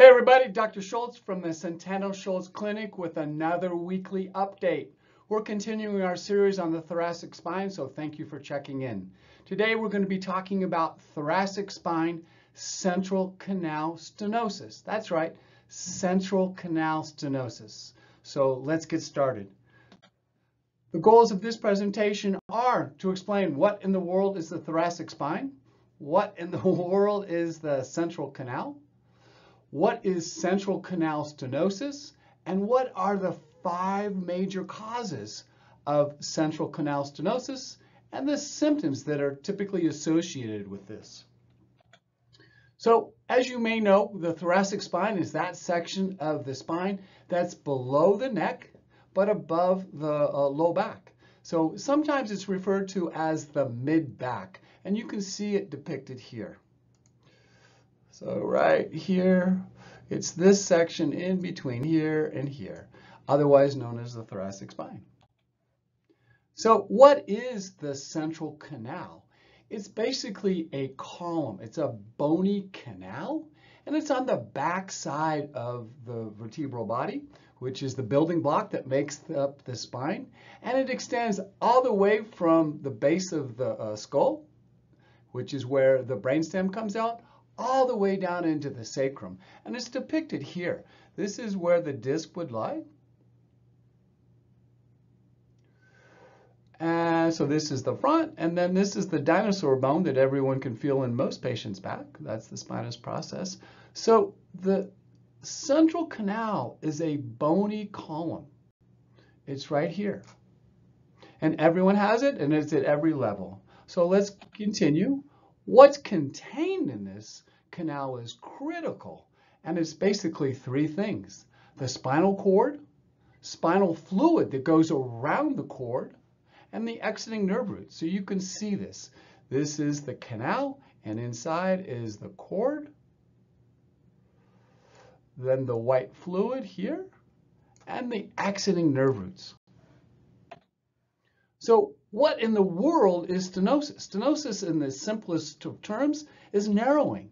Hey everybody, Dr. Schultz from the Centeno Schultz Clinic with another weekly update. We're continuing our series on the thoracic spine, so thank you for checking in. Today we're going to be talking about thoracic spine central canal stenosis. That's right, central canal stenosis. So let's get started. The goals of this presentation are to explain what in the world is the thoracic spine, what in the world is the central canal, what is central canal stenosis, and what are the five major causes of central canal stenosis and the symptoms that are typically associated with this. So as you may know, the thoracic spine is that section of the spine that's below the neck, but above the uh, low back. So sometimes it's referred to as the mid back, and you can see it depicted here. So right here, it's this section in between here and here, otherwise known as the thoracic spine. So what is the central canal? It's basically a column. It's a bony canal, and it's on the back side of the vertebral body, which is the building block that makes up the spine. And it extends all the way from the base of the uh, skull, which is where the brainstem comes out, all the way down into the sacrum. And it's depicted here. This is where the disc would lie. And so this is the front, and then this is the dinosaur bone that everyone can feel in most patients' back. That's the spinous process. So the central canal is a bony column. It's right here. And everyone has it, and it's at every level. So let's continue. What's contained in this canal is critical, and it's basically three things. The spinal cord, spinal fluid that goes around the cord, and the exiting nerve root. So you can see this. This is the canal, and inside is the cord. Then the white fluid here, and the exiting nerve roots. So what in the world is stenosis? Stenosis in the simplest of terms is narrowing,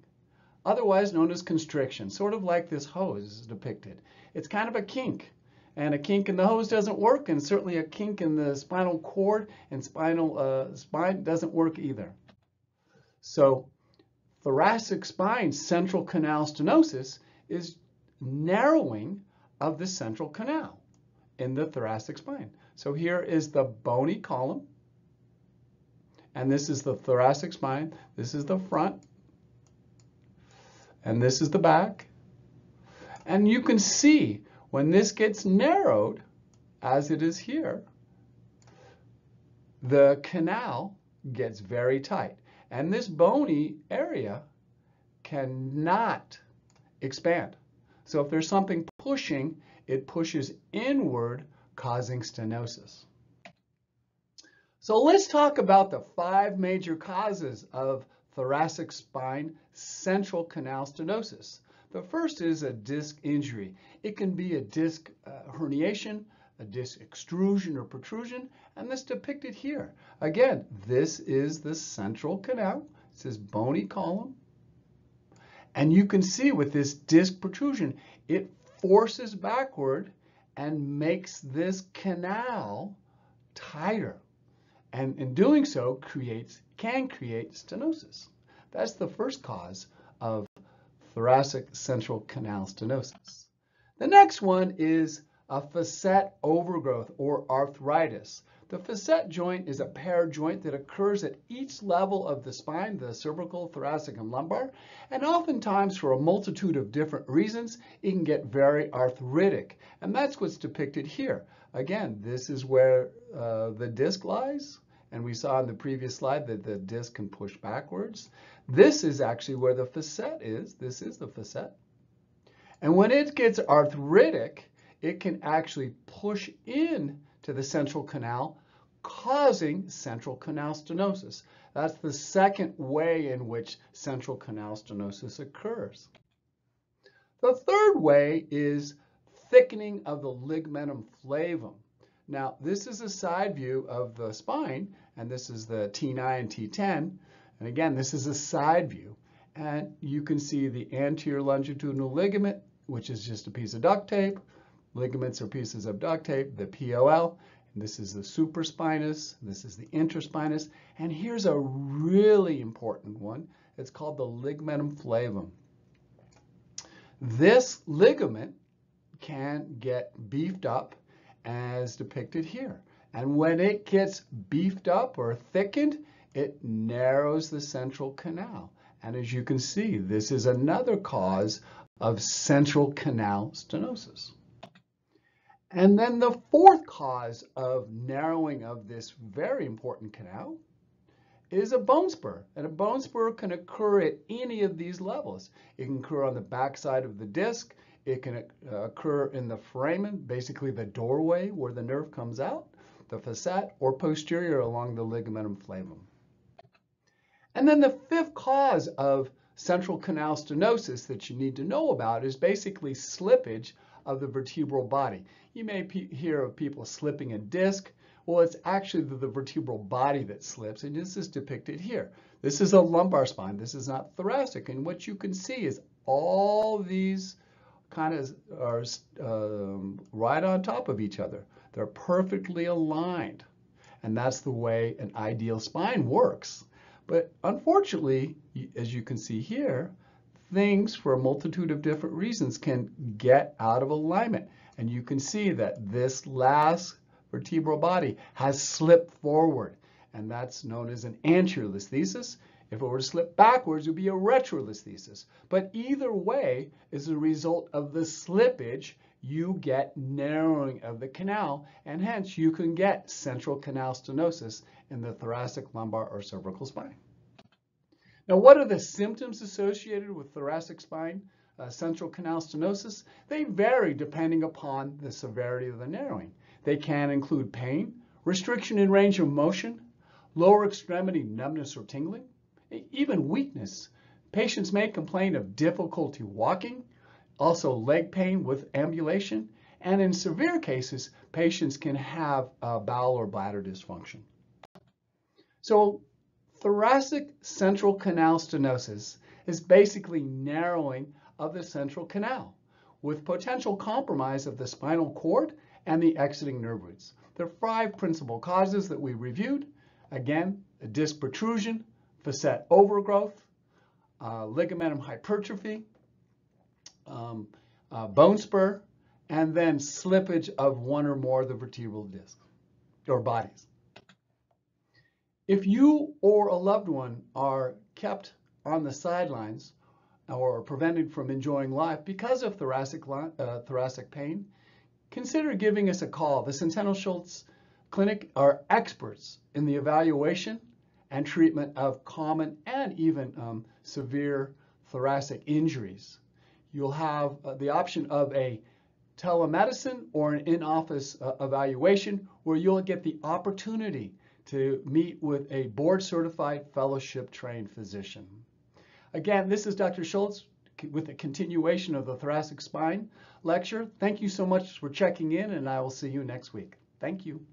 otherwise known as constriction, sort of like this hose is depicted. It's kind of a kink and a kink in the hose doesn't work, and certainly a kink in the spinal cord and spinal uh, spine doesn't work either. So thoracic spine central canal stenosis is narrowing of the central canal in the thoracic spine. So here is the bony column, and this is the thoracic spine. This is the front, and this is the back. And you can see when this gets narrowed, as it is here, the canal gets very tight. And this bony area cannot expand. So if there's something pushing, it pushes inward, causing stenosis. So let's talk about the five major causes of thoracic spine central canal stenosis. The first is a disc injury. It can be a disc uh, herniation, a disc extrusion or protrusion, and this depicted here. Again, this is the central canal. This bony column. And you can see with this disc protrusion, it forces backward and makes this canal tighter. And in doing so, creates can create stenosis. That's the first cause of thoracic central canal stenosis. The next one is a facet overgrowth or arthritis. The facet joint is a pair joint that occurs at each level of the spine, the cervical, thoracic, and lumbar, and oftentimes for a multitude of different reasons, it can get very arthritic, and that's what's depicted here. Again, this is where uh, the disc lies, and we saw in the previous slide that the disc can push backwards. This is actually where the facet is. This is the facet. And when it gets arthritic, it can actually push in to the central canal, causing central canal stenosis. That's the second way in which central canal stenosis occurs. The third way is thickening of the ligamentum flavum. Now, this is a side view of the spine, and this is the T9 and T10. And again, this is a side view. And you can see the anterior longitudinal ligament, which is just a piece of duct tape. Ligaments are pieces of duct tape, the POL. And this is the supraspinous, this is the interspinous. And here's a really important one. It's called the ligamentum flavum. This ligament can get beefed up as depicted here. And when it gets beefed up or thickened, it narrows the central canal. And as you can see, this is another cause of central canal stenosis. And then the fourth cause of narrowing of this very important canal is a bone spur. And a bone spur can occur at any of these levels. It can occur on the backside of the disc. It can uh, occur in the foramen, basically the doorway where the nerve comes out, the facet, or posterior along the ligamentum flavum. And then the fifth cause of central canal stenosis that you need to know about is basically slippage of the vertebral body. You may hear of people slipping a disc. Well, it's actually the, the, vertebral body that slips, and this is depicted here. This is a lumbar spine. This is not thoracic. And what you can see is all these kind of are um, right on top of each other. They're perfectly aligned. And that's the way an ideal spine works. But unfortunately, as you can see here, things for a multitude of different reasons can get out of alignment. And you can see that this last vertebral body has slipped forward, and that's known as an anterior listhesis. If it were to slip backwards, it would be a retrolisthesis. But either way as a result of the slippage, you get narrowing of the canal, and hence you can get central canal stenosis in the thoracic, lumbar, or cervical spine. Now, what are the symptoms associated with thoracic spine uh, central canal stenosis? They vary depending upon the severity of the narrowing. They can include pain, restriction in range of motion, lower extremity numbness or tingling, even weakness. Patients may complain of difficulty walking, also leg pain with ambulation, and in severe cases, patients can have uh, bowel or bladder dysfunction. So thoracic central canal stenosis is basically narrowing of the central canal with potential compromise of the spinal cord and the exiting nerve roots. There are five principal causes that we reviewed. Again, a disc protrusion, facet overgrowth, uh, ligamentum hypertrophy, um, uh, bone spur, and then slippage of one or more of the vertebral discs or bodies. If you or a loved one are kept on the sidelines or prevented from enjoying life because of thoracic, uh, thoracic pain, consider giving us a call. The Centeno Schultz Clinic are experts in the evaluation and treatment of common and even um, severe thoracic injuries. You'll have uh, the option of a telemedicine or an in-office uh, evaluation where you'll get the opportunity to meet with a board certified fellowship trained physician. Again, this is Dr. Schultz with a continuation of the thoracic spine lecture. Thank you so much for checking in and I will see you next week. Thank you.